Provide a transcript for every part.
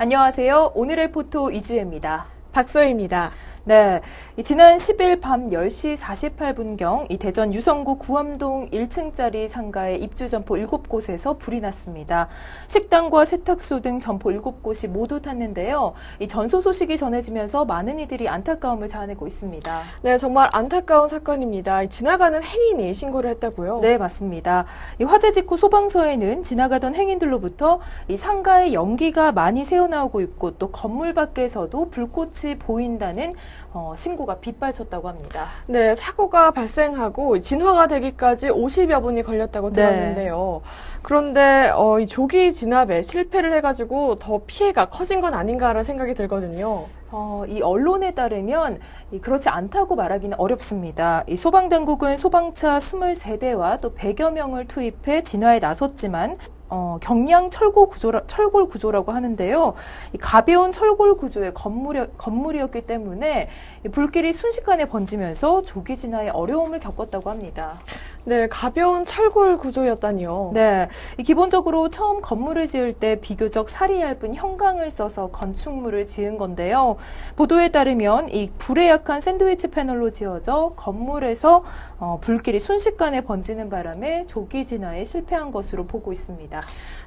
안녕하세요. 오늘의 포토 이주혜입니다. 박소희입니다. 네. 지난 10일 밤 10시 48분경 이 대전 유성구 구암동 1층짜리 상가의 입주 점포 7곳에서 불이 났습니다. 식당과 세탁소 등 점포 7곳이 모두 탔는데요. 이 전소 소식이 전해지면서 많은 이들이 안타까움을 자아내고 있습니다. 네, 정말 안타까운 사건입니다. 지나가는 행인이 신고를 했다고요? 네, 맞습니다. 이 화재 직후 소방서에는 지나가던 행인들로부터 이 상가에 연기가 많이 새어나오고 있고 또 건물 밖에서도 불꽃이 보인다는 어, 신고가 빗발쳤다고 합니다. 네, 사고가 발생하고 진화가 되기까지 50여 분이 걸렸다고 네. 들었는데요. 그런데 어, 이 조기 진압에 실패를 해가지고 더 피해가 커진 건 아닌가라는 생각이 들거든요. 어, 이 언론에 따르면 이 그렇지 않다고 말하기는 어렵습니다. 이 소방당국은 소방차 23대와 또 100여 명을 투입해 진화에 나섰지만 어, 경량 철골 구조라, 철골 구조라고 하는데요. 이 가벼운 철골 구조의 건물이, 건물이었기 때문에 이 불길이 순식간에 번지면서 조기 진화에 어려움을 겪었다고 합니다. 네, 가벼운 철골 구조였다니요. 네, 이 기본적으로 처음 건물을 지을 때 비교적 살이 얇은 형광을 써서 건축물을 지은 건데요. 보도에 따르면 이 불에 약한 샌드위치 패널로 지어져 건물에서 어, 불길이 순식간에 번지는 바람에 조기 진화에 실패한 것으로 보고 있습니다.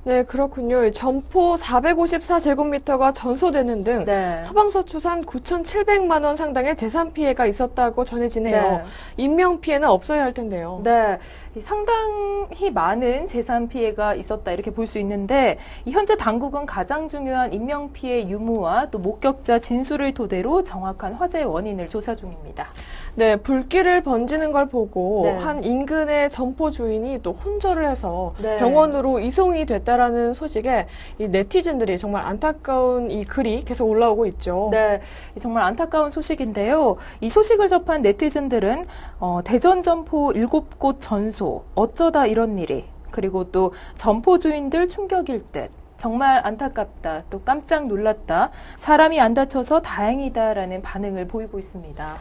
네, 그렇군요. 이 점포 454제곱미터가 전소되는 등 네. 소방서 추산 9,700만 원 상당의 재산 피해가 있었다고 전해지네요. 네. 인명 피해는 없어야 할 텐데요. 네, 이 상당히 많은 재산 피해가 있었다 이렇게 볼 수 있는데 이 현재 당국은 가장 중요한 인명 피해 유무와 또 목격자 진술을 토대로 정확한 화재 원인을 조사 중입니다. 네, 불길을 번지는 걸 보고 네. 한 인근의 점포 주인이 또 혼절을 해서 네. 병원으로 이송이 됐다라는 소식에 이 네티즌들이 정말 안타까운 이 글이 계속 올라오고 있죠. 네, 정말 안타까운 소식인데요. 이 소식을 접한 네티즌들은 어, 대전 점포 7곳 전소 어쩌다 이런 일이 그리고 또 점포 주인들 충격일 듯 정말 안타깝다 또 깜짝 놀랐다 사람이 안 다쳐서 다행이다라는 반응을 보이고 있습니다.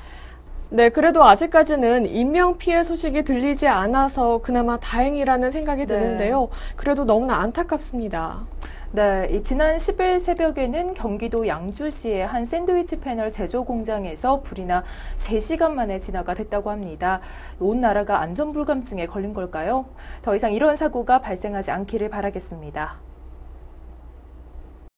네, 그래도 아직까지는 인명 피해 소식이 들리지 않아서 그나마 다행이라는 생각이 네. 드는데요. 그래도 너무나 안타깝습니다. 네, 이 지난 10일 새벽에는 경기도 양주시의 한 샌드위치 패널 제조 공장에서 불이 나 3시간 만에 진화가 됐다고 합니다. 온 나라가 안전불감증에 걸린 걸까요? 더 이상 이런 사고가 발생하지 않기를 바라겠습니다.